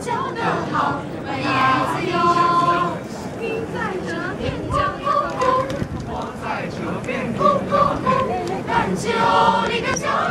叫得好呀咿呀哟兵在这边叫哟吼我在这边哭哭哭看着你的笑